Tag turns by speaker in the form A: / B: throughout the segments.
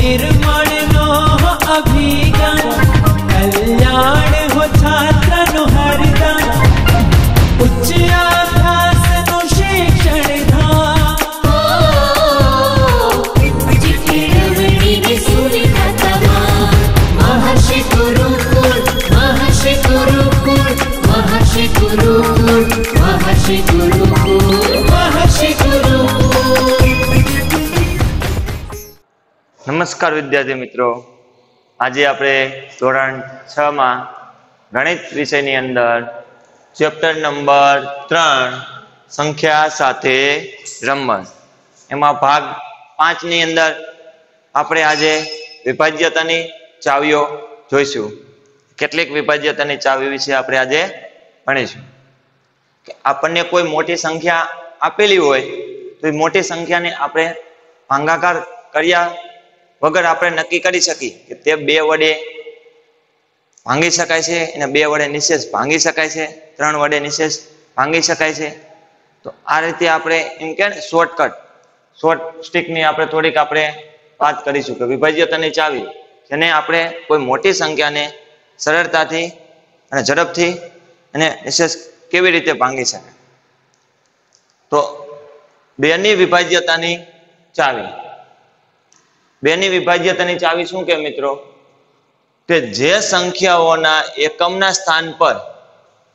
A: திரு
B: નમસ્કાર વિદ્યાર્થી મિત્રો. આજે આપણે ધોરણ છ માં ગણિત વિષયની અંદર ચેપ્ટર નંબર ત્રણ સંખ્યા સાથે રમત એમાં ભાગ પાંચની અંદર આપણે આજે વિભાજ્યતાની ચાવીઓ જોઈશું. કેટલીક વિભાજ્યતાની ચાવી વિશે આપણે આજે ભણીશું. આપણને કોઈ મોટી સંખ્યા આપેલી હોય તો એ મોટી સંખ્યાને આપણે ભાંગાકાર કર્યા વગર આપણે નક્કી કરી શકીએ કે તે બે વડે ભાંગી શકાય છે અને બે વડે નિશેષ ભાંગી શકાય છે, ત્રણ વડે નિશેષ ભાંગી શકાય છે. તો આ રીતે આપણે એમ કે શોર્ટકટ શોર્ટ સ્ટિકની આપણે થોડીક આપણે વાત કરીશું કે વિભાજ્યતાની ચાવી, જેને આપણે કોઈ મોટી સંખ્યાને સરળતાથી અને ઝડપથી અને નિશેષ કેવી રીતે ભાંગી શકાય. તો બેની વિભાજ્યતાની ચાવી. બેની વિભાજ્યતાની ચાવી શું કે મિત્રો? કે જે સંખ્યાઓના એકમના સ્થાન પર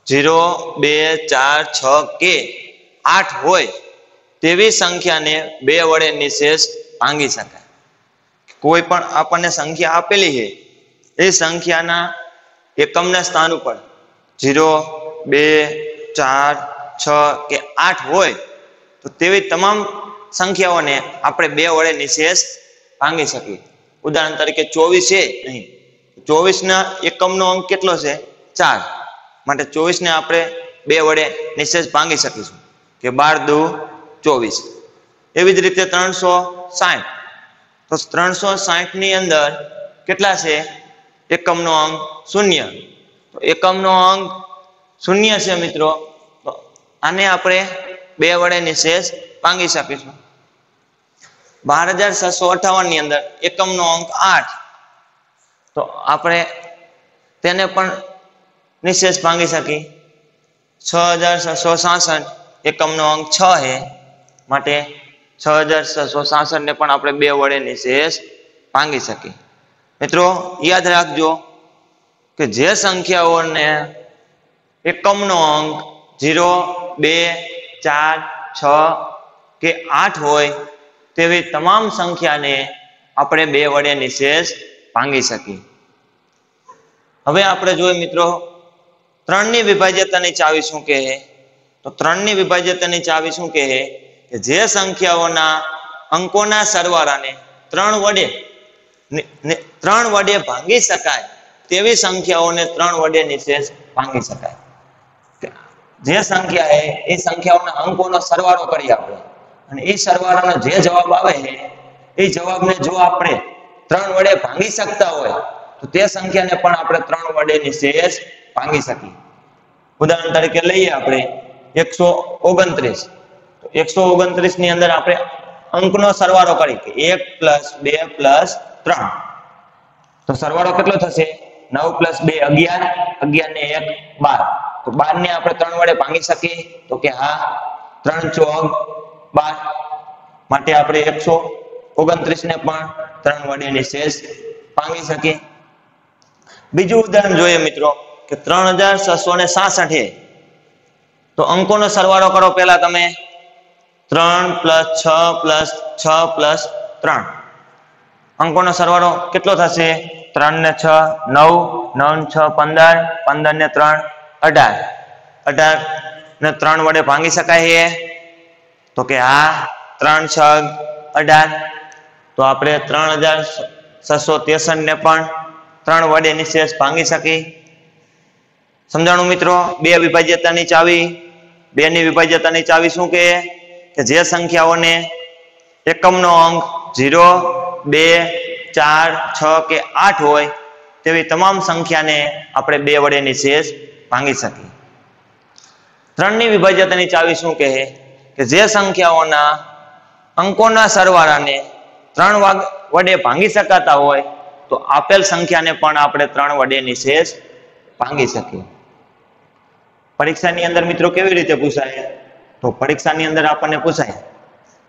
B: ઝીરો બે, ચાર, છ, કે, આઠ હોય તેવી સંખ્યાને બે વડે નિશેષ ભાંગી શકાય. કોઈ પણ આપણને સંખ્યા આપેલી છે, એ સંખ્યાના એકમના સ્થાન ઉપર ઝીરો બે, ચાર, છ, કે, આઠ હોય તો તેવી તમામ સંખ્યાઓને આપણે બે વડે નિશેષ ભાંગી શકીએ. ઉદાહરણ તરીકે ચોવીસ છે નહીં. ચોવીસ ના એકમનો અંક કેટલો છે? ચાર. માટે ચોવીસ ને આપણે બે વડે નિશેષ ભાંગી શકીશું. કે બાર દુ ચોવીસ. એવી જ રીતે ત્રણસો સાઠ. તો ત્રણસો સાઠની અંદર કેટલા છે? એકમનો અંક શૂન્ય. તો એકમનો અંક શૂન્ય છે મિત્રો. આને આપણે બે વડે નિશેષ ભાંગી શકીશું. બાર હજાર છસો અઠાવનની અંદર એકમનો અંક આઠ. તો આપણે તેને પણ નિશેષ ભાંગી શકી છ હજાર છસો સાસઠ એકમનો અંક છ છે માટે છ હજાર છસો સાસઠ ને પણ આપણે બે વડે નિશેષ ભાંગી શકીએ. મિત્રો, યાદ રાખજો કે જે સંખ્યાઓને એકમનો અંક ઝીરો, બે, ચાર, છ કે આઠ હોય તેવી તમામ સંખ્યાને આપણે બે વડે નિશેષ ભાંગી શકીએ. હવે આપણે જોઈએ મિત્રો, ત્રણની વિભાજ્યતાની ચાવી શું કહે? તો ત્રણની વિભાજ્યતાની ચાવી શું કહે? કે જે સંખ્યાઓના અંકોના સરવાળાને ત્રણ વડે ત્રણ વડે ભાંગી શકાય, તેવી સંખ્યાઓને ત્રણ વડે નિશેષ ભાંગી શકાય. જે સંખ્યા એ સંખ્યાઓના અંકોનો સરવાળો કરીએ આપણે અને એ સરવાળાનો જે જવાબ આવે છે એ જવાબને જો આપણે ત્રણ વડે ભાંગી શકતા હોય, તો તે સંખ્યાને પણ આપણે ત્રણ વડે નિશેષ ભાંગી શકીએ. ઉદાહરણ તરીકે લઈએ આપણે એકસો ઓગણત્રીસ. તો એકસો ઓગણત્રીસની અંદર આપણે અંકનો સરવાળો કરી કે એક પ્લસ બે પ્લસ ત્રણ. તો સરવાળો કેટલો થશે? નવ પ્લસ બે અગિયાર અગિયાર ને એક બાર. તો બાર ને આપણે ત્રણ વડે ભાંગી શકીએ? તો કે હા, ત્રણ ચોક બાર માટે આપણે એકસો ઓગણત્રીસ ને પણ ત્રણ વડે નિશેષ ભાંગી શકીએ. બીજું ઉદાહરણ જોઈએ મિત્રો કે ત્રણ હજાર છસો ને સાસઠ તો અંકોનો સરવાળો કરો પહેલા તમે. ત્રણ પ્લસ છ પ્લસ છ પ્લસ ત્રણ. અંકોનો સરવાળો કેટલો થશે? ત્રણ ને છ નવ નવ છ પંદર પંદર ને ત્રણ અઢાર. અઢાર ને ત્રણ વડે ભાંગી શકાય છે. તો કે હા, ત્રણ છ અઢાર. તો આપણે ત્રણ હજાર છસો ત્રેસઠ ને પણ ત્રણ વડે નિશેષ ભાંગી શકી. સમજાણું મિત્રો? બે વિભાજ્યતાની ચાવી બે ની વિભાજ્યતાની ચાવી શું કહે કે જે સંખ્યાઓને એકમનો અંક ઝીરો, બે, ચાર, છ કે આઠ હોય, તેવી તમામ સંખ્યાને આપણે બે વડે નિશેષ ભાંગી શકીએ. ત્રણની વિભાજ્યતાની ચાવી શું કહે? કે જે સંખ્યાઓના અંકોના સરવાળાને ત્રણ વાગ વડે ભાંગી શકાતા હોય, તો આપેલ સંખ્યાને પણ આપણે ત્રણ વડે નિશેષ ભાંગી શકીએ. પરીક્ષાની અંદર મિત્રો કેવી રીતે પૂછાય? તો પરીક્ષાની અંદર આપણને પૂછાય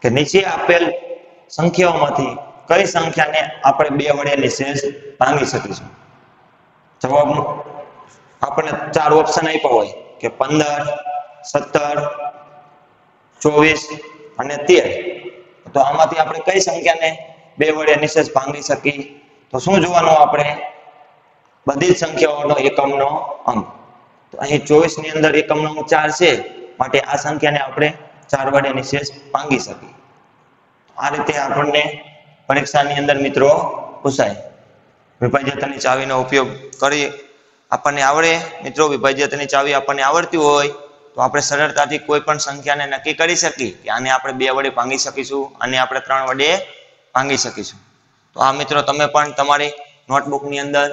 B: કે નીચે આપેલ સંખ્યાઓમાંથી કઈ સંખ્યાને આપણે બે વડે નિશેષ ભાંગી શકીશું? જવાબ આપણને ચાર ઓપ્શન આપ્યા હોય કે પંદર, સત્તર ચોવીસ અને તેર. તો આમાંથી આપણે કઈ સંખ્યાને બે વડે નિશેષ ભાંગી શકી તો શું જોવાનું આપણે? બધી સંખ્યાઓનો એકમનો અંક. તો અહીં ચોવીસની અંદર એકમનો અંક ચાર છે, માટે આ સંખ્યાને આપણે ચાર વડે નિશેષ ભાંગી શકીએ. આ રીતે આપણને પરીક્ષાની અંદર મિત્રો પૂછાય. વિભાજ્યતાની ચાવીનો ઉપયોગ કરી આપણને આવડે? મિત્રો વિભાજ્યતાની ચાવી આપણને આવડતી હોય તો આપણે સરળતાથી કોઈ પણ સંખ્યાને નક્કી કરી શકીએ કે આને આપણે બે વડે ભાંગી શકીશું અને આપણે ત્રણ વડે ભાંગી શકીશું. તો આ મિત્રો, તમે પણ તમારી નોટબુકની અંદર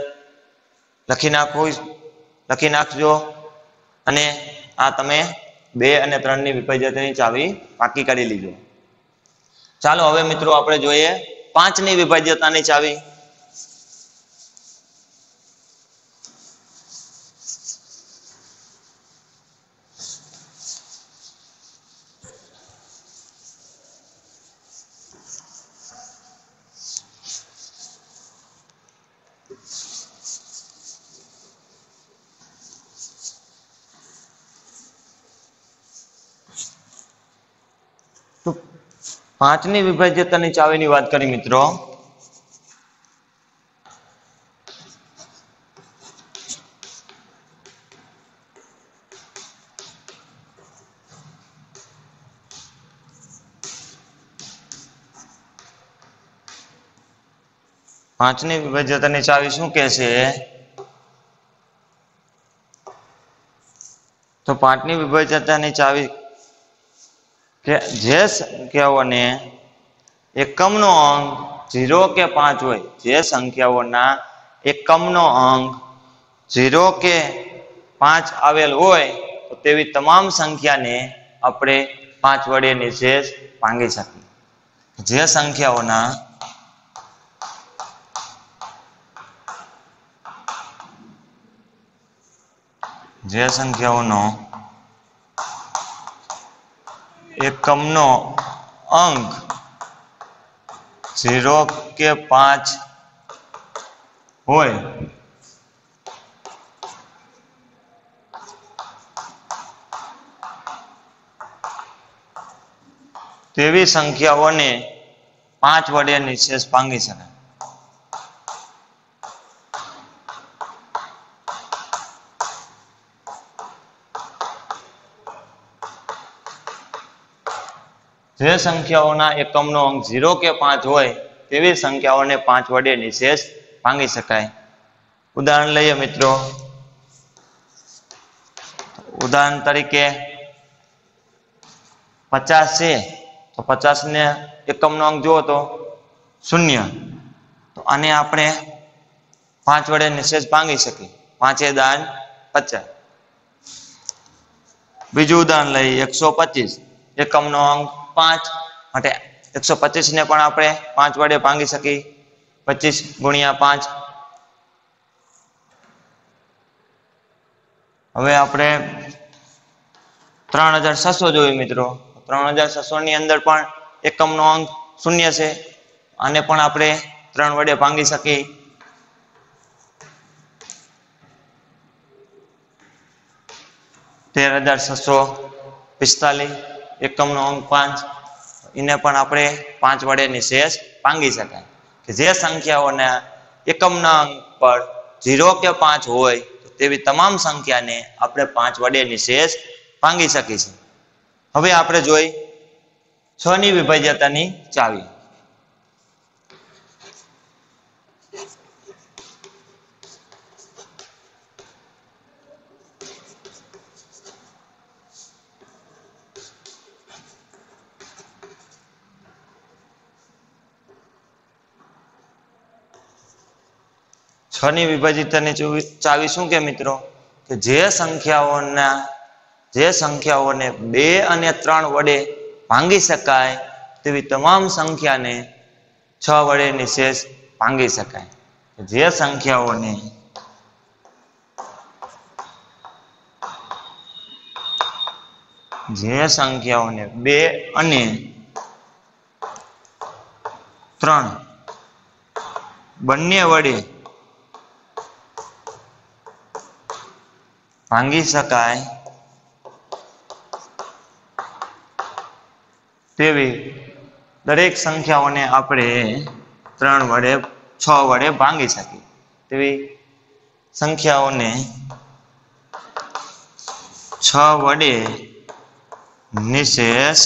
B: લખી નાખો, લખી નાખજો અને આ તમે બે અને ત્રણની વિભાજ્યતાની ચાવી પાકી કરી લીજો. ચાલો હવે મિત્રો, આપણે જોઈએ પાંચની વિભાજ્યતાની ચાવી. પાંચની વિભાજ્યતાની ચાવીની વાત કરી, મિત્રો. પાંચની વિભાજ્યતાની ચાવી શું કહે છે? તો પાંચની વિભાજ્યતાની ચાવી કે જે સંખ્યાઓને એકમનો અંક ઝીરો કે પાંચ હોય, જે સંખ્યાઓના એકમનો અંક ઝીરો કે પાંચ આવેલ હોય, તો તેવી તમામ સંખ્યાને આપણે પાંચ વડે નિશેષ ભાંગી શકીએ. જે સંખ્યાઓના જે સંખ્યાઓનો એકમનો અંક ઝીરો કે પાંચ હોય. તેવી સંખ્યાઓને પાંચ વડે નિશેષ ભાંગી શકાય. જે સંખ્યાઓના એકમનો અંક ઝીરો કે પાંચ હોય, તેવી સંખ્યાઓને પાંચ વડે નિશેષ ભાંગી શકાય. ઉદાહરણ લઈએ મિત્રો. ઉદાહરણ તરીકે, પચાસ છે, તો પચાસ ને એકમનો અંક જુઓ તો શૂન્ય. તો આને આપણે પાંચ વડે નિશેષ ભાંગી શકીએ. પાંચે દાન પચાસ. બીજું ઉદાહરણ લઈએ, એકસો પચીસ. એકમનો અંક પાંચ માટે એકસો પચીસ ને પણ આપણે પાંચ વડે ભાંગી શકીએ. પચીસ ગુણ્યા પાંચ. હવે આપણે ત્રણ હજાર છસો જોયું મિત્રો. ત્રણ હજાર છસો ની અંદર પણ એકમનો અંક શૂન્ય છે. આને પણ આપણે ત્રણ વડે ભાંગી શકીએ. તેર હજાર છસો પિસ્તાલીસ. એકમનો અંક પાંચ. એને પણ આપણે પાંચ વડે નિશેષ ભાંગી શકાય. કે જે સંખ્યાઓના એકમના અંક પર ઝીરો કે પાંચ હોય તેવી તમામ સંખ્યાને આપણે પાંચ વડે નિશેષ ભાંગી શકીશું. હવે આપણે જોઈ છ ની વિભાજ્યતાની ચાવી. છ ની વિભાજિતાની ચાવી શું કે મિત્રો? કે જે સંખ્યાઓના, જે સંખ્યાઓને બે અને ત્રણ વડે ભાંગી શકાય, તેવી તમામ સંખ્યાને છ વડે નિશેષ ભાંગી શકાય. જે સંખ્યાઓને જે સંખ્યાઓને બે અને ત્રણ બંને વડે ભાંગી શકાય તેવી દરેક સંખ્યાઓને આપણે ત્રણ વડે, છ વડે ભાંગી શકીએ. તેવી સંખ્યાઓને છ વડે નિશેષ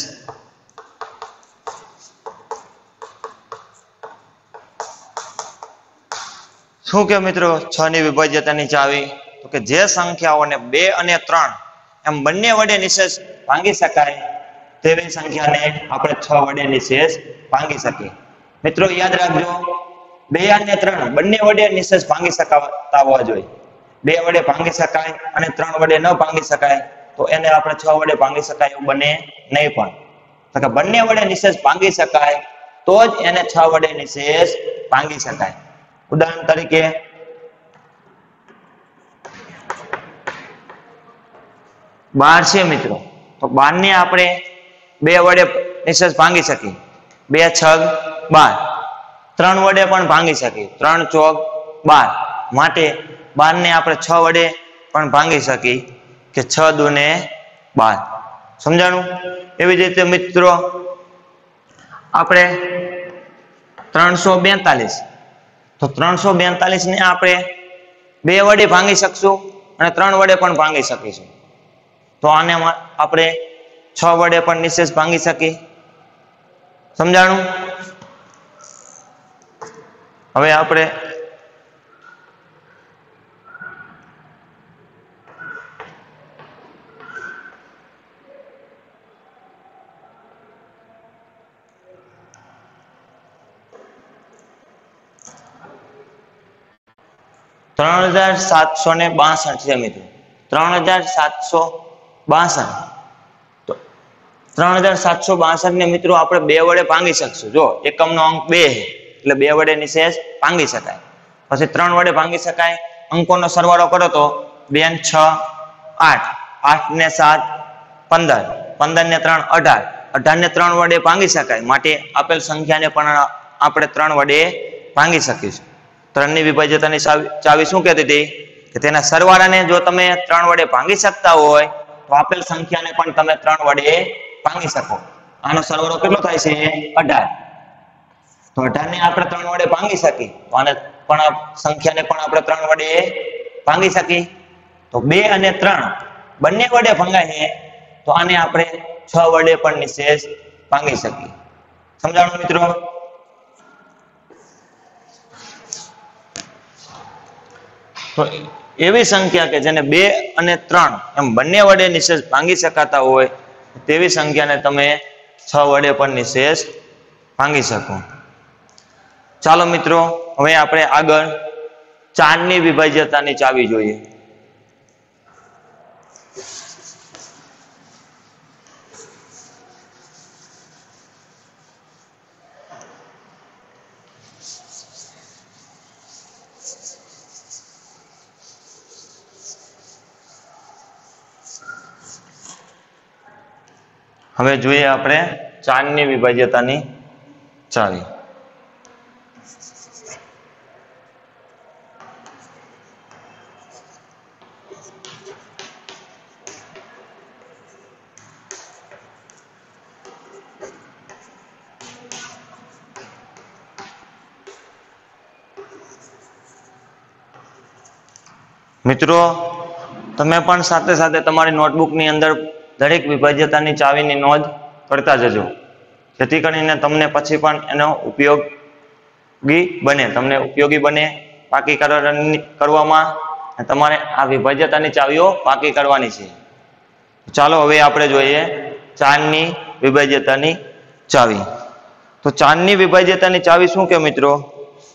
B: શું કે મિત્રો? છ ની વિભાજ્યતાની ચાવી. તો કે જે સંખ્યાઓને બે અને ત્રણ એમ બંને વડે નિશેષ ભાંગી શકાય, તેવી સંખ્યાને આપણે છ વડે નિશેષ ભાંગી શકીએ. મિત્રો યાદ રાખજો, બે અને ત્રણ બંને વડે નિશેષ ભાંગી શકાતા હોવા જોઈએ. બે વડે ભાંગી શકાય અને ત્રણ વડે ન ભાંગી શકાય, તો એને આપણે છ વડે ભાંગી શકાય એવું બને નહીં પણ. તો કે બંને વડે નિશેષ ભાંગી શકાય, તો જ એને છ વડે નિશેષ ભાંગી શકાય. ઉદાહરણ તરીકે બાર છે મિત્રો. તો બારને આપણે બે વડે નિશેષ ભાંગી શકીએ. બે છગ, બાર. ત્રણ વડે પણ ભાંગી શકીએ. ત્રણ ચોક બાર. માટે બારને આપણે છ વડે પણ ભાંગી શકીએ કે છ દુને બાર. સમજાણું? એવી જ રીતે મિત્રો, આપણે ત્રણસો બેતાલીસ. તો ત્રણસો બેતાલીસને આપણે બે વડે ભાંગી શકશું અને ત્રણ વડે પણ ભાંગી શકીશું. તો આને આપણે છ વડે પણ નિશેષ ભાંગી શકીએ. સમજાણું? હવે આપણે ત્રણ હજાર સાતસો ને બાસઠ છે મિત્રો. ત્રણ હજાર સાતસો બાસઠ. તો ત્રણ હજાર સાતસો બાસઠ ને મિત્રો આપણે બે વડે ભાંગી શકશું. જો, એકમનો અંક બે એટલે બે વડે નિશેષ ભાંગી શકાય. પછી ત્રણ વડે ભાંગી શકાય. અંકોનો સરવાળો કરો તો બે ને છ, આઠ. આઠ ને સાત, પંદર. પંદર ને ત્રણ, અઢાર. અઢાર ને ત્રણ વડે ભાંગી શકાય. માટે આપેલ સંખ્યાને પણ આપણે ત્રણ વડે ભાંગી શકીશું. ત્રણની વિભાજ્યતાની ચાવી ચાવી શું કહેતી હતી? કે તેના સરવાળાને જો તમે ત્રણ વડે ભાંગી શકતા હોય તો આપેલ સંખ્યાને પણ તમે ત્રણ વડે ભાંગી શકો. આનો સરવાળો કેટલો થાય છે? અઢાર. તો અઢાર ને આપણે ત્રણ વડે ભાંગી શકીએ. પણ સંખ્યાને પણ આપણે ત્રણ વડે ભાંગી શકીએ. તો બે અને ત્રણ બંને વડે ભંગાઈએ તો આને આપણે છ વડે પણ નિશેષ ભાંગી શકીએ. સમજાણો મિત્રો? તો એવી સંખ્યા કે જેને બે અને ત્રણ એમ બંને વડે નિશેષ ભાંગી શકાતા હોય, તેવી સંખ્યાને તમે છ વડે પણ નિશેષ ભાંગી શકો. ચાલો મિત્રો, હવે આપણે આગળ ચારની વિભાજ્યતાની ચાવી જોઈએ. હવે જોઈએ આપણે ચારની વિભાજ્યતાની ચાવી. મિત્રો તમે પણ સાથે સાથે તમારી નોટબુકની અંદર દરેક વિભાજ્યતાની ચાવીની નોંધ કરતા જજો. જેથી કરીને તમને પછી પણ એનો ઉપયોગી બને, તમને ઉપયોગી બને પાકી કરવામાં તમારે આ વિભાજ્યતાની ચાવીઓ પાકી કરવાની છે. ચાલો હવે આપણે જોઈએ ચાંદની વિભાજ્યતાની ચાવી. તો ચાંદની વિભાજ્યતાની ચાવી શું કે મિત્રો?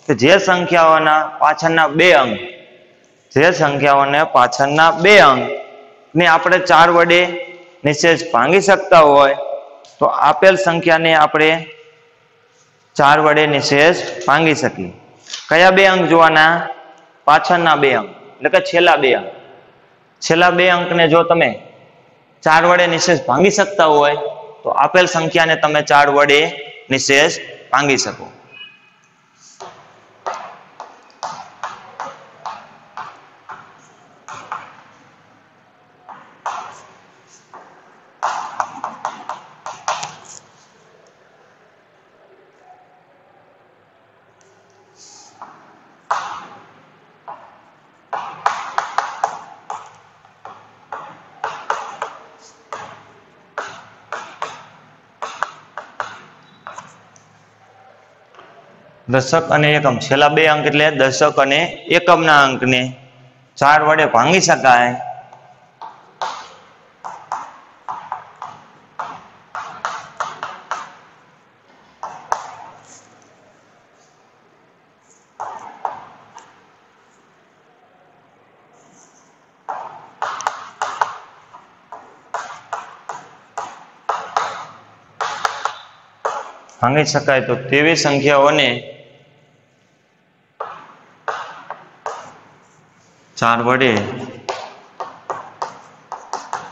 B: કે જે સંખ્યાઓના પાછળના બે અંક, જે સંખ્યાઓને પાછળના બે અંક ને આપણે ચાર વડે નિશેષ ભાંગી શકતા હોય, તો આપેલ સંખ્યાને આપણે ચાર વડે નિશેષ ભાંગી શકીએ. કયા બે અંક જોવાના? પાછળના બે અંક, એટલે કે છેલ્લા બે અંક. છેલ્લા બે અંકને જો તમે ચાર વડે નિશેષ ભાંગી શકતા હોય, તો આપેલ સંખ્યાને તમે ચાર વડે નિશેષ ભાંગી શકો. દશક અને એકમ. છેલ્લા બે અંક એટલે દશક અને એકમના અંકને ચાર વડે ભાંગી શકાય. ભાંગી શકાય તો તેવી સંખ્યાઓને ચાર વડે.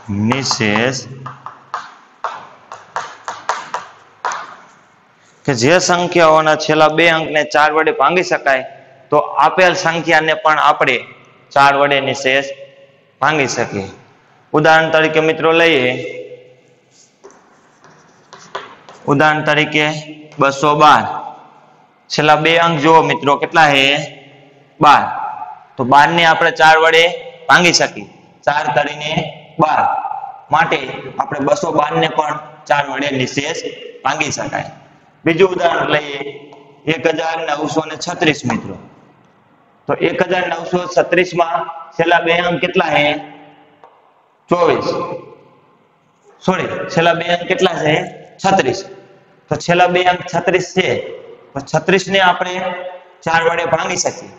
B: નિશેષ. કે જે સંખ્યાઓના છેલ્લા બે અંકને ચાર વડે ભાંગી શકાય, તો આપેલ સંખ્યાને પણ આપણે ચાર વડે નિશેષ ભાંગી શકીએ. ઉદાહરણ તરીકે મિત્રો લઈએ. ઉદાહરણ તરીકે બસો બાર. છેલ્લા બે અંક જુઓ મિત્રો, કેટલા હે? બાર. તો બાર ને આપણે ચાર વડે ભાંગી શકીએ. ચાર કરીને બાર. માટે આપણે બસો બાર ને પણ ચાર વડે નિશેષ ભાંગી શકાય. બીજું ઉદાહરણ લઈએ. એક હજાર નવસો ને છત્રીસ મિત્રો. તો એક હજાર નવસો છત્રીસમાં છેલ્લા બે અંક કેટલા છે? ચોવીસ. સોરી છેલ્લા બે અંક કેટલા છે? છત્રીસ. તો છેલ્લા બે અંક છત્રીસ છે. તો છત્રીસ ને આપણે ચાર વડે ભાંગી શકીએ.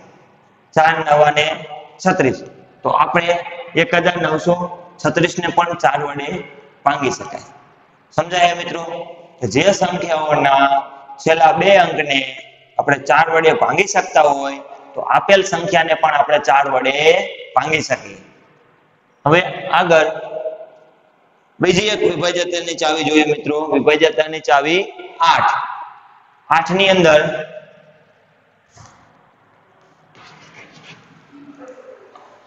B: ચાર નવા ને છત્રીસ. તો આપણે એક હજાર નવસો છત્રીસ ને પણ ચાર વડે ભાંગી શકાય. સમજાય મિત્રો? જે સંખ્યાઓના છેલ્લા બે અંકને આપણે ચાર વડે ભાંગી શકતા હોય, તો આપેલ સંખ્યાને પણ આપણે ચાર વડે ભાંગી શકીએ. હવે આગળ બીજી એક વિભાજ્યતાની ચાવી જોઈએ મિત્રો. વિભાજ્યતાની ચાવી આઠ. આઠની અંદર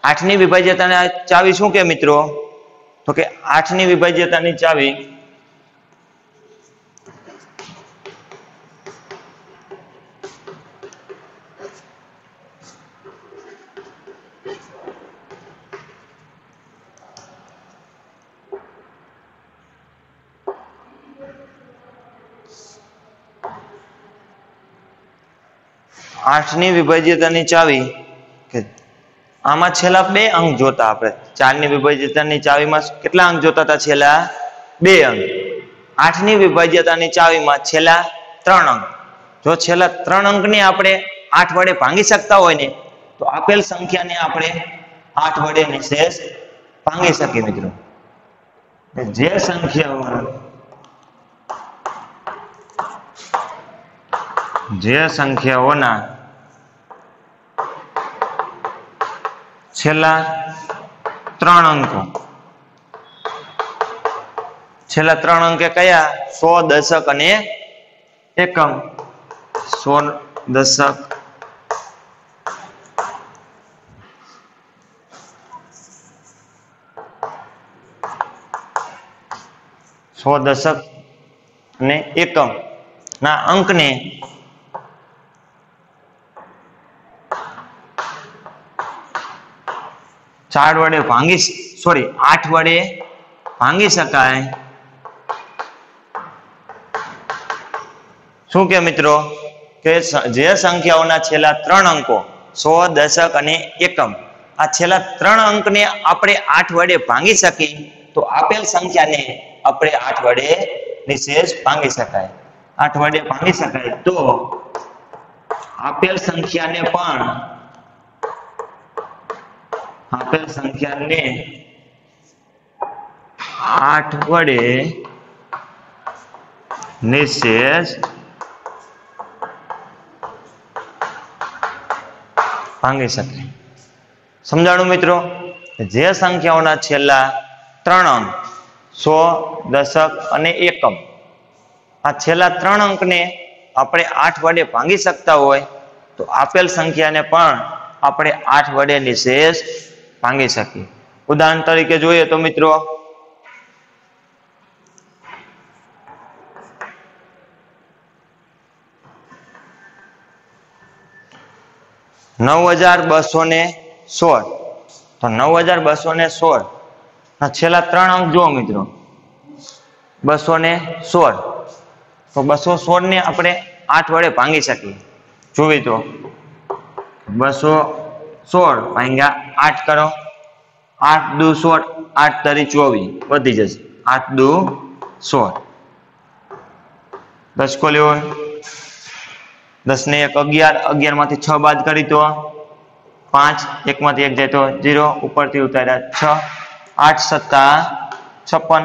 B: આઠની વિભાજ્યતાની ચાવી શું કે મિત્રો? તો કે આઠની વિભાજ્યતાની ચાવી આઠની વિભાજ્યતાની ચાવી કે આમાં છેલ્લા બે અંક જોતા આપણે. ચારની વિભાજ્યતાની ચાવીમાં કેટલા અંક જોતા હતા છેલ્લા? બે અંક. આઠની વિભાજ્યતાની ચાવીમાં છેલ્લા ત્રણ અંક. જો છેલ્લા ત્રણ અંકને આપણે આઠ વડે ભાંગી શકતા હોય ને, તો આપેલ સંખ્યાને આપણે આઠ વડે નિશેષ ભાંગી શકીએ મિત્રો. જે સંખ્યાઓ જે સંખ્યાઓના છેલ્લા ત્રણ અંકો. છેલ્લા ત્રણ અંકે કયા? સો દશક અને એકમ. સો દશક. સો દશક અને એકમ. ના, અંકને ચાર વડે ભાંગી સોરી આઠ વડે ભાંગી શકાય. શું કે મિત્રો? કે જે સંખ્યાઓના છેલ્લા ત્રણ અંકો, સો, દશક અને એકમ, આ છેલ્લા ત્રણ અંકને આપણે આઠ વડે ભાંગી શકી તો આપેલ સંખ્યાને આપણે આઠ વડે નિશેષ ભાંગી શકાય. આઠ વડે ભાંગી શકાય તો આપેલ સંખ્યાને પણ આપેલ સંખ્યાને આઠ વડે નિશેષ ભાંગી શકે સમજાણું મિત્રો? જે સંખ્યાઓના છેલ્લા ત્રણ અંક, સો, દશક અને એકમ, આ છેલ્લા ત્રણ અંકને આપણે આઠ વડે ભાંગી શકતા હોય, તો આપેલ સંખ્યાને પણ આપણે આઠ વડે નિશેષ ભાંગી શકીએ ઉદાહરણ તરીકે જોઈએ તો મિત્રો, નવ હજાર બસો ને સોળ. તો નવ હજાર બસો ને સોળ છેલ્લા ત્રણ અંક જુઓ મિત્રો. બસો ને સોળ. તો બસો સોળ ને આપણે આઠ વડે ભાંગી શકીએ. જોવી તો બસો સોળ ભાંગ્યા આઠ કરો. આઠ દુ સોળ, આઠ તરી ચોવીસ, વધી જશે. આઠ દુ સોળ. દસ કો લેવો દસ ને એક અગિયાર અગિયારમાંથી છ બાદ કરી તો પાંચ, એક માંથી એક જાય તો જીરો, ઉપરથી ઉતાર્યા છ. આઠ સત્તા છપ્પન.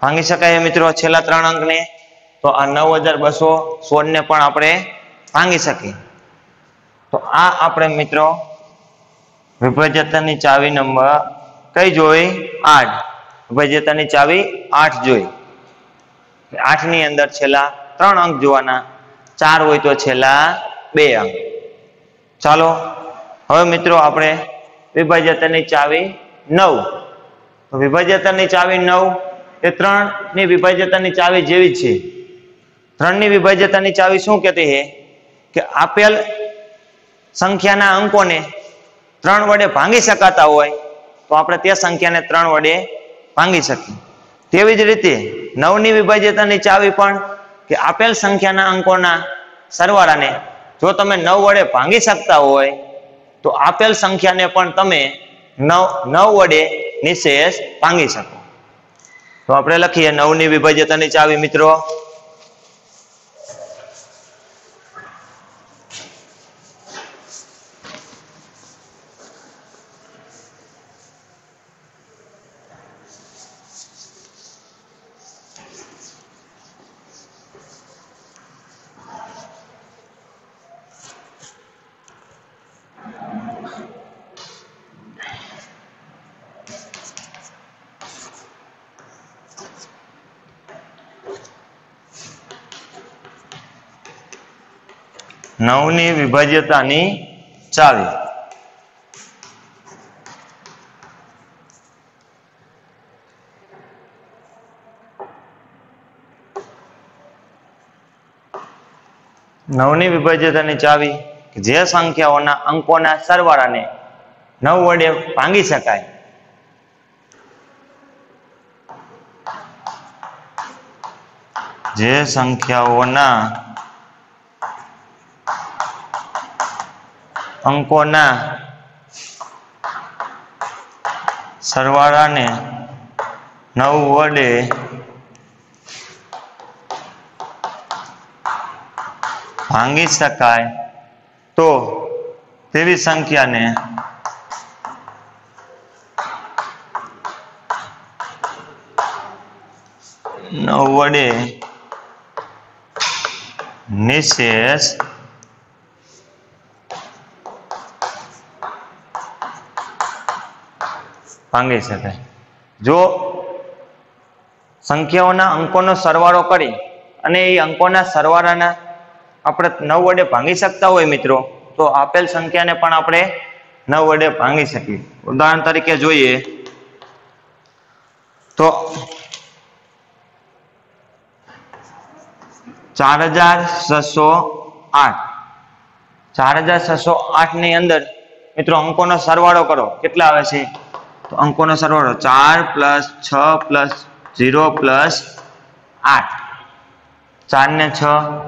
B: ભાંગી શકાય મિત્રો છેલ્લા ત્રણ અંકને. તો આ નવ હજાર બસો સોળ ને પણ આપણે ભાંગી શકીએ. તો આ આપણે મિત્રો વિભાજ્યતાની ચાવી નંબર કઈ જોઈ? આઠ. વિભાજ્યતાની ચાવી આઠ જોઈ. આઠની અંદર છેલ્લા ત્રણ અંક જોવાના. ચાર હોય તો છેલ્લા બે અંક. ચાલો, હવે મિત્રો આપણે વિભાજ્યતાની ચાવી નવ. તો વિભાજ્યતાની ચાવી નવ એ ત્રણની વિભાજ્યતાની ચાવી જેવી છે. ત્રણની વિભાજ્યતાની ચાવી શું કહેતી છે? કે આપેલ સંખ્યાના અંકોને ત્રણ વડે ભાંગી શકાતા હોય, તો આપણે તે સંખ્યાને ત્રણ વડે ભાંગી શકીએ. તેવી જ રીતે નવની વિભાજ્યતાની ચાવી પણ કે આપેલ સંખ્યાના અંકોના સરવાળાને જો તમે નવ વડે ભાંગી શકતા હોય, તો આપેલ સંખ્યાને પણ તમે નવ નવ વડે નિશેષ ભાંગી શકો. તો આપણે લખીએ નવની વિભાજ્યતાની ચાવી મિત્રો. નવની વિભાજ્યતાની ચાવી. નવની વિભાજ્યતાની ચાવી જે સંખ્યાઓના અંકોના સરવાળાને નવ વડે ભાંગી શકાય. જે સંખ્યાઓના અંકોના સરવાળાને નવ વડે ભાંગી શકાય તો તેવી સંખ્યાને નવ વડે નિશેષ ભાંગી શકાય જો સંખ્યાઓના અંકોનો સરવાળો કરી અને એ અંકોના સરવાળાના આપણે નવ વડે ભાંગી શકતા હોય મિત્રો, તો આપેલ સંખ્યાને પણ આપણે નવ વડે ભાંગી શકીએ. ઉદાહરણ તરીકે જોઈએ તો ચાર હજાર છસો આઠ. ચાર હજાર છસો આઠની અંદર મિત્રો અંકોનો સરવાળો કરો. કેટલા આવે છે? તો અંકોનો સરવાળો ચાર પ્લસ છ પ્લસ ઝીરો પ્લસ આઠ. ચાર ને છ,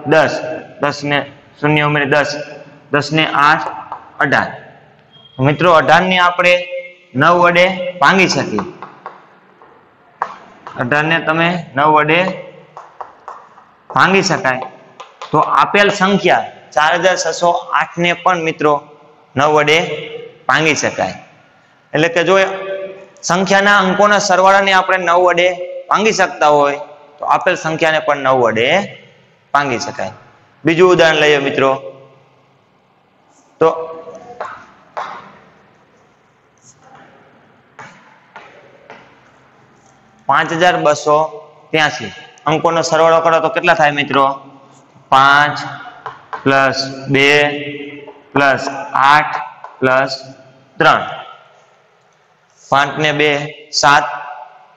B: દસ. દસ ને શૂન્ય ઉમેરી દસ. દસ ને આઠ, અઢાર. મિત્રો અઢાર ને આપણે નવ વડે ભાંગી શકીએ. અઢાર ને તમે નવ વડે ભાંગી શકાય. તો આપેલ સંખ્યા ચાર હજાર છસો આઠ ને પણ મિત્રો નવ વડે ભાંગી શકાય. એટલે કે જો સંખ્યાના અંકોના સરવાળાને આપણે નવ વડે ભાંગી શકતા હોય, તો આપેલ સંખ્યાને પણ નવ વડે ભાંગી શકાય. બીજું ઉદાહરણ લઈએ મિત્રો. તો પાંચ હજાર બસો ત્યાસી. અંકોનો સરવાળો કરો તો કેટલા થાય મિત્રો? પાંચ પ્લસ બે પ્લસ આઠ પ્લસ ત્રણ. પાંચ ને બે, સાત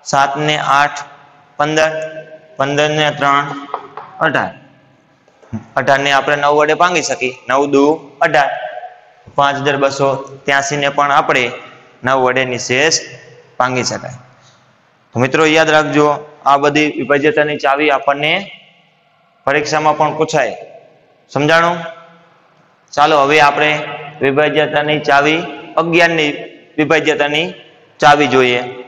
B: સાત ને આઠ, પંદર પંદર ને ત્રણ, અઢાર. અઢાર ને આપણે નવ વડે ભાંગી શકીએ. નવ દુ, અઢાર. પાંચ હજાર બસો ત્યાસી ને પણ આપણે નવ વડે નિશેષ ભાંગી શકાય. તો મિત્રો યાદ રાખજો, આ બધી વિભાજ્યતાની ચાવી આપણને પરીક્ષામાં પણ પૂછાય. સમજાણું? ચાલો, હવે આપણે વિભાજ્યતાની ચાવી અગિયારની વિભાજ્યતાની ચાવી જોઈએ.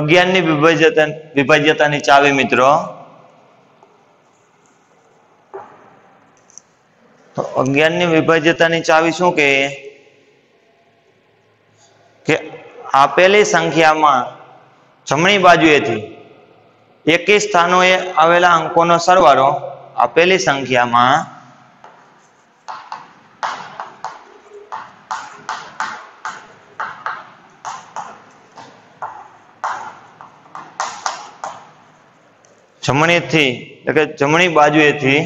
B: અગિયારની વિભાજ્યતા વિભાજ્યતાની ચાવી, મિત્રો. તો અગિયારની વિભાજ્યતાની ચાવી શું કે? કે આપેલી સંખ્યામાં જમણી બાજુએથી એકી સ્થાનોએ આવેલા અંકોનો સરવાળો આપેલી સંખ્યામાં જમણીથી, એટલે કે જમણી બાજુએથી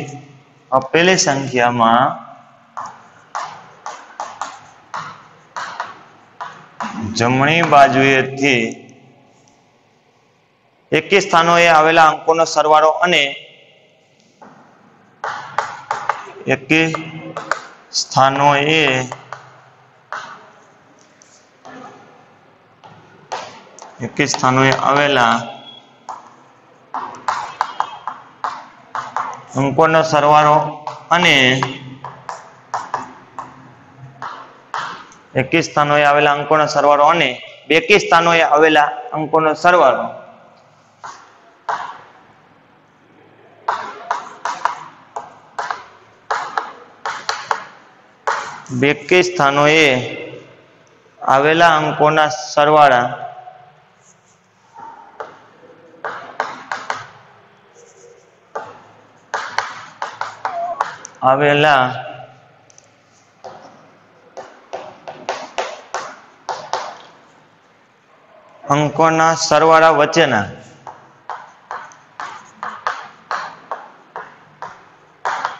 B: આપેલી સંખ્યામાં જમણી બાજુએથી એકી સ્થાનોએ આવેલા અંકોનો સરવાળો અને એકી સ્થાનોએ એકી સ્થાનોએ આવેલા અંકોનો સરવાળો અને એકી સ્થાનોએ આવેલા અંકોનો સરવાળો અને બેકી સ્થાનોએ આવેલા અંકોનો સરવાળો. બેકી સ્થાનોએ આવેલા અંકોના સરવાળા આવેલા અંકોના સરવાળા વચ્ચેના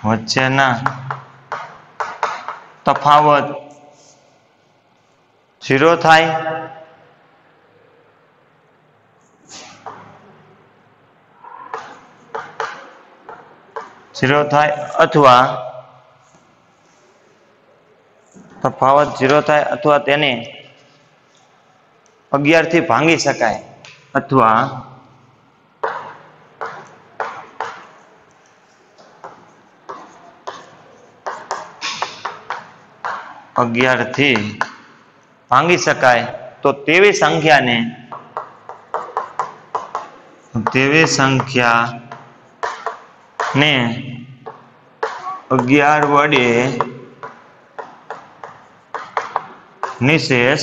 B: વચ્ચેના તફાવત ઝીરો થાય ઝીરો થાય અથવા તફાવત ઝીરો થાય અથવા તેને અગિયારથી ભાંગી શકાય અથવા અગિયારથી ભાંગી શકાય. તો તેવી સંખ્યાને તેવી સંખ્યા ને અગિયાર વડે નિશેષ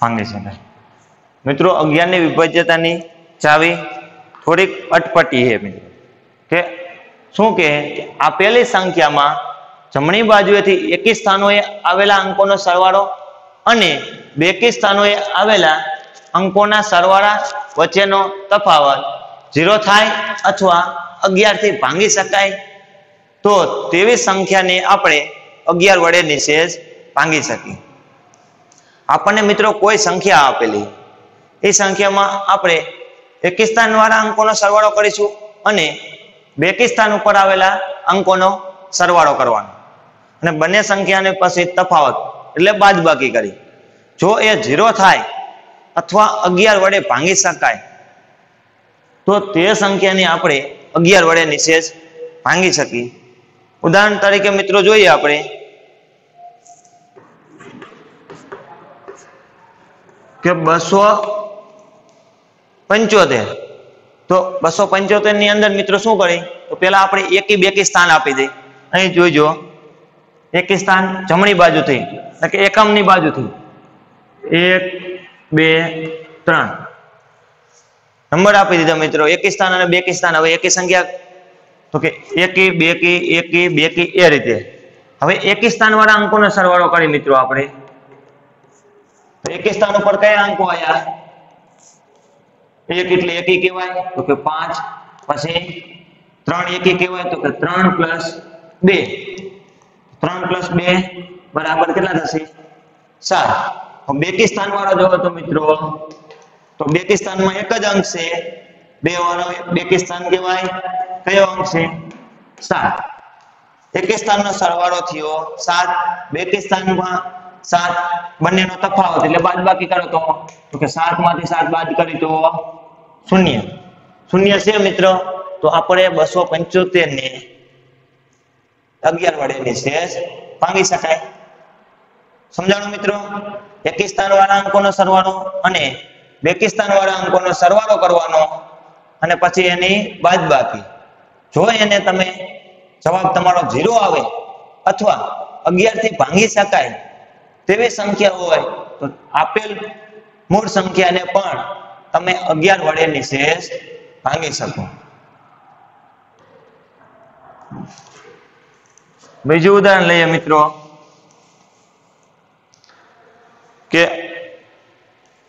B: ભાંગી શકાય મિત્રો, અગિયારની વિભાજ્યતાની ચાવી થોડીક અટપટી છે, મિત્રો. કે શું કે આપેલી સંખ્યામાં જમણી બાજુએથી એકી સ્થાનોએ આવેલા અંકોનો સરવાળો અને બેકી સ્થાનોએ આવેલા અંકોના સરવાળા વચ્ચેનો તફાવત ઝીરો થાય અથવા અગિયારથી ભાંગી શકાય, તો તેવી સંખ્યાને આપણે અગિયાર વડે નિશેષ ભાંગી શકીએ. આપણને મિત્રો કોઈ સંખ્યા આપેલી, એ સંખ્યામાં આપણે એકિસ્તાન વાળા અંકોનો સરવાળો કરીશું અને બેકિસ્તાન ઉપર આવેલા અંકોનો સરવાળો કરવાનો. અને બંને સંખ્યાને પછી તફાવત એટલે બાદબાકી કરી. જો એ ઝીરો થાય અથવા અગિયાર વડે ભાંગી શકાય તો તે સંખ્યાની આપણે અગિયાર વડે નિશેષ ભાંગી શકીએ. ઉદાહરણ તરીકે મિત્રો જોઈએ આપણે. કે બસો પંચોતેર. તો બસો પંચોતેરની અંદર મિત્રો શું કરી? તો પેલા આપણે એકી બેકી સ્થાન આપી દઈએ અહીં જોઈજો એકી સ્થાન જમણી બાજુથી એટલે કે એકમની બાજુથી. એક, બે, ત્રણ. નંબર આપી દીધા મિત્રો. એકી સ્થાન અને બેકી સ્થાન. હવે એકી સંખ્યા તો કે એકી બેકી એકી બેકી એ રીતે. હવે એકી સ્થાન વાળા અંકોનો સરવાળો કરી મિત્રો આપણે. એકી સ્થાન ઉપર કયા અંકો આવ્યા એક એટલે એકી કહેવાય, તો કે પાંચ, પછી ત્રણ એકી કહેવાય, તો કે ત્રણ પ્લસ બે. ત્રણ પ્લસ બે બરાબર કેટલા થશે? સાત. બેકી સ્થાન વાળા જોવો તો મિત્રો તો બેકી સ્થાનમાં એક જ અંક છે. બે વાળો બેકિસ્તાન કહેવાય. કયો અંક છે? સાત. એકી સ્થાનનો સરવાળો થયો. સાત. બેકિસ્તાનમાં સાત. બંનેનો તફાવત એટલે બાદબાકી કરો તો. તો કે સાતમાંથી સાત બાદ કરી તો શૂન્ય. શૂન્ય છે મિત્રો? તો આપણે બસો પંચોતેર ને અગિયાર વડે નિશેષ ભાંગી શકાય. સમજાણું મિત્રો? એકી સ્થાન વાળા અંકોનો સરવાળો અને બેકી વાળા અંકોનો સરવાળો કરવાનો અને પછી એની બાદબાકી. જો એને તમે જવાબ તમારો ઝીરો આવે અથવા અગિયારથી ભાંગી શકાય તેવી સંખ્યા હોય તો આપેલ મૂળ સંખ્યાને પણ તમે અગિયાર વડે નિશેષ ભાંગી શકો. બીજું ઉદાહરણ લઈએ મિત્રો કે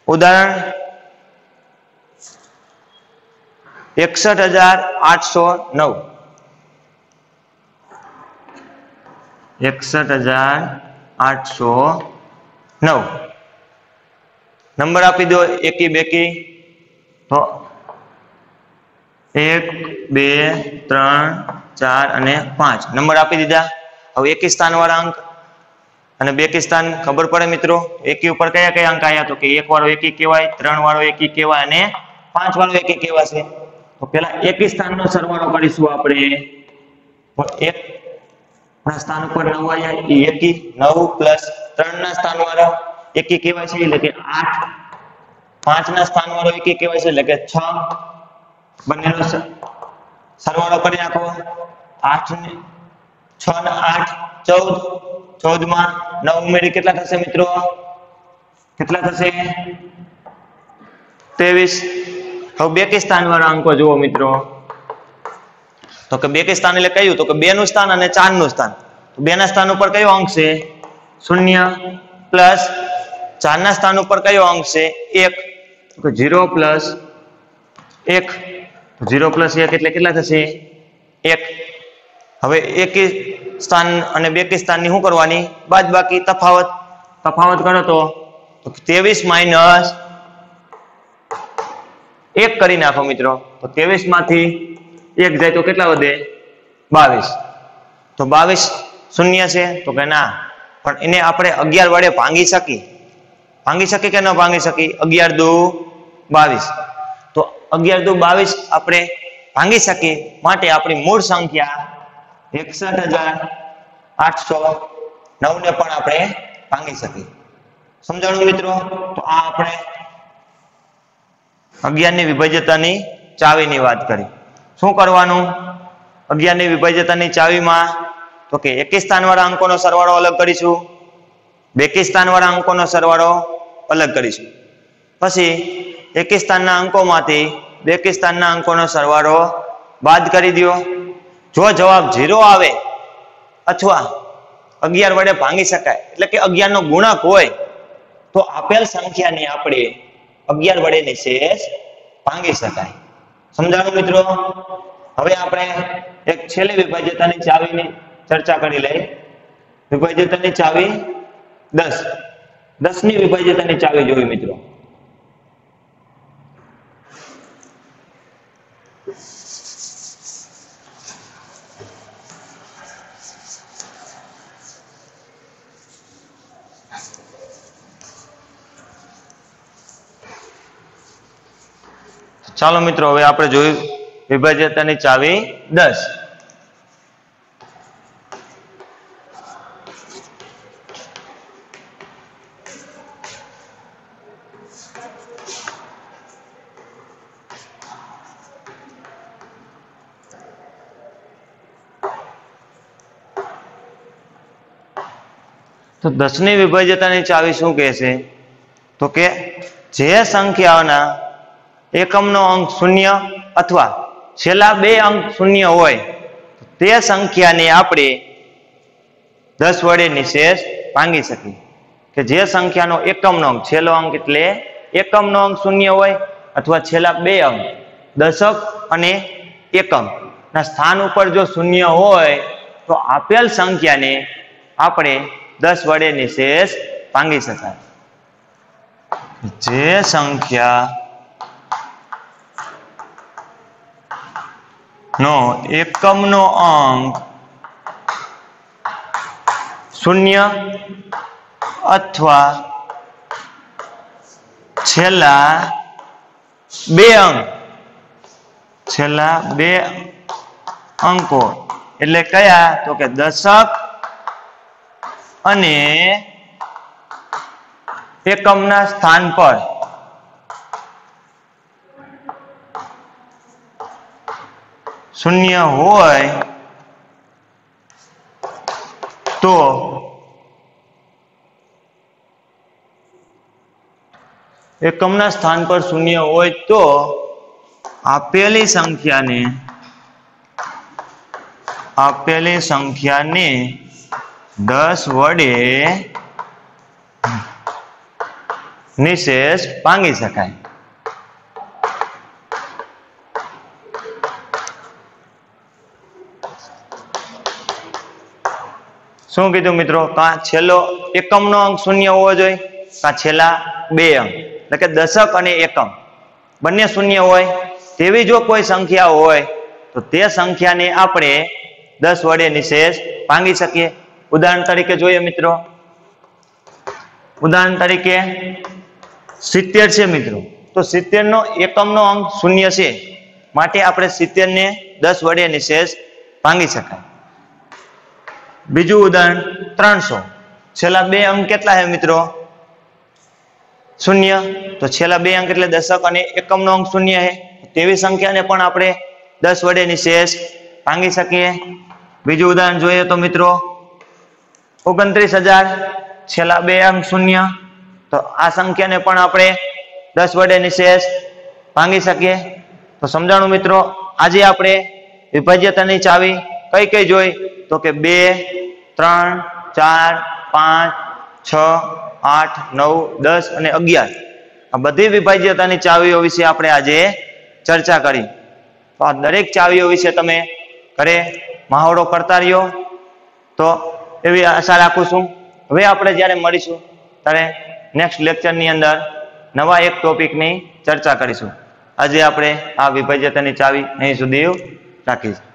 B: ઉદાહરણ એકસઠ હજાર આઠસો નવ. એકસઠ હજાર આઠસો નવ. નંબર આપી દો એકી બેકી. તો એક બે ત્રણ ચાર અને પાંચ. નંબર આપી દીધા. હવે એકી સ્થાન વાળા અંક. અને બેકી સ્થાન ખબર પડે મિત્રો? એકી ઉપર કયા કયા અંક આવ્યા તો કે એક વાળો એકી કહેવાય ત્રણ વાળો એકી કહેવાય અને પાંચ વાળો એકી કહેવાશે. તો પેલા એકી સ્થાનનો સરવાળો કરીશું આપણે. એક ના સ્થાન ઉપર નવ આવ્યા એ એકી નવ પ્લસ ત્રણ ના સ્થાન વાળો એકી કહેવાય છે? એટલે કે આઠ. પાંચ ના સ્થાન વાળો એકી કહેવાય છે? એટલે કે છ. બંનેનો સરવાળો કરી નાખો. આઠ ને, છ ને આઠ, ચૌદ. ચૌદમાં નવ ઉમેરી કેટલા થશે મિત્રો? કેટલા થશે? ત્રેવીસ. હવે બેકી વાળા અંકો જુઓ મિત્રો. તો કે બેકિસ્તાન એટલે કયું? તો કે બે નું સ્થાન અને ચારનું સ્થાન. બે ના સ્થાન ઉપર કયો અંક છે? શૂન્ય પ્લસ ચાર ના સ્થાન ઉપર કયો અંક છે? એક. ઝીરો પ્લસ એક. ઝીરો પ્લસ એક એટલે કેટલા થશે? એક. હવે એક સ્થાન અને બેકી સ્થાનની શું કરવાની? બાદ બાકી તફાવત. તફાવત કરો તો. ત્રેવીસ માઇનસ એક કરી નાખો મિત્રો. તો ત્રેવીસમાંથી એક જાય તો કેટલા વધે? બાવીસ. તો બાવીસ શૂન્ય છે. તો કે ના. પણ એને આપણે અગિયાર વડે ભાંગી શકી ભાંગી શકી કે ન ભાંગી શકી અગિયાર દુ બાવીસ. તો અગિયાર દુ બાવીસ આપણે ભાંગી શકીએ. માટે આપણી મૂળ સંખ્યા એકસઠ હજાર આઠસો નવ ને પણ આપણે ભાંગી શકીએ. સમજાણું મિત્રો? તો આ આપણે અગિયારની વિભાજ્યતાની ચાવીની વાત કરી. શું કરવાનું? અગિયારની વિભાજ્યતાની ચાવીમાં તો કે એકી સ્થાન વાળા અંકોનો સરવાળો અલગ કરીશું. બેકી સ્થાન વાળા અંકોનો સરવાળો અલગ કરીશું. પછી એકી સ્થાનના અંકોમાંથી બેકી સ્થાનના અંકોનો સરવાળો બાદ કરી દો જો જવાબ ઝીરો આવે અથવા અગિયાર વડે ભાંગી શકાય, એટલે કે અગિયારનો ગુણક હોય, તો આપેલ સંખ્યાની આપણે અગિયાર વડે નિશેષ ભાંગી શકાય. સમજાણું મિત્રો? હવે આપણે એક છેલ્લી વિભાજ્યતાની ચાવીની ચર્ચા કરી લઈએ. વિભાજ્યતાની ચાવી દસ. દસની વિભાજ્યતાની ચાવી જોઈ મિત્રો. ચાલો મિત્રો, હવે આપણે જોયું વિભાજ્યતાની ચાવી દસ. તો દસની વિભાજ્યતાની ચાવી શું કહે છે તો કે જે સંખ્યાઓના એકમનો અંક શૂન્ય અથવા છેલ્લા બે અંક શૂન્ય હોય, તે સંખ્યાને આપણે દસ વડે નિશેષ ભાંગી શકીએ. કે જે સંખ્યાનો એકમનો અંક, છેલ્લો અંક એટલે એકમનો અંક શૂન્ય હોય અથવા છેલ્લા બે અંક, દશક અને એકમ. ના સ્થાન ઉપર જો શૂન્ય હોય, તો આપેલ સંખ્યાને આપણે દસ વડે નિશેષ ભાંગી શકાય. જે સંખ્યા નો, એકમનો અંક શૂન્ય અથવા છેલ્લા બે અંક. છેલ્લા બે અંકો. એટલે કયા? તો કે દશક અને એકમના સ્થાન પર. શૂન્ય હોય તો એકમના સ્થાન પર શૂન્ય હોય તો આપેલી સંખ્યાને આપેલી સંખ્યાને દસ વડે નિશેષ ભાંગી શકાય. શું કીધું મિત્રો? કાં છેલ્લો એકમનો અંક શૂન્ય હોવો જોઈએ? કાં છેલ્લા બે અંક? એટલે કે દશક અને એકમ. બંને શૂન્ય હોય. તેવી જો કોઈ સંખ્યા હોય, તો તે સંખ્યાને આપણે દસ વડે નિશેષ ભાંગી શકીએ. ઉદાહરણ તરીકે જોઈએ મિત્રો. ઉદાહરણ તરીકે સિત્તેર છે મિત્રો. તો સિત્તેર નો એકમનો અંક શૂન્ય છે. માટે આપણે સિત્તેર ને દસ વડે નિશેષ ભાંગી શકાય. બીજું ઉદાહરણ ત્રણસો. છેલ્લા બે અંક કેટલા છે મિત્રો? શૂન્ય. તો છેલ્લા બે અંક એટલે દશક અને એકમનો અંક શૂન્ય છે. તેવી સંખ્યાને પણ આપણે દસ વડે નિશેષ ભાંગી શકીએ. બીજું ઉદાહરણ જોઈએ તો મિત્રો, ઓગણત્રીસ હજાર. છેલ્લા બે અંક શૂન્ય. તો આ સંખ્યાને પણ આપણે દસ વડે નિશેષ ભાંગી શકીએ. તો સમજાણું મિત્રો, આજે આપણે વિભાજ્યતાની ચાવી કઈ કઈ જોઈ? તો કે બે, ત્રણ, ચાર, પાંચ, છ, આઠ, નવ, દસ અને અગિયાર. આ બધી વિભાજ્યતાની ચાવીઓ વિશે આપણે આજે ચર્ચા કરી. તો આ દરેક ચાવીઓ વિશે તમે ઘરે મહાવડો કરતા રહ્યો. તો એવી આશા રાખું છું. હવે આપણે જ્યારે મળીશું, ત્યારે નેક્સ્ટ લેક્ચરની અંદર નવા એક ટોપિકની ચર્ચા કરીશું. આજે આપણે આ વિભાજ્યતાની ચાવી અહીં સુધી રાખીશું.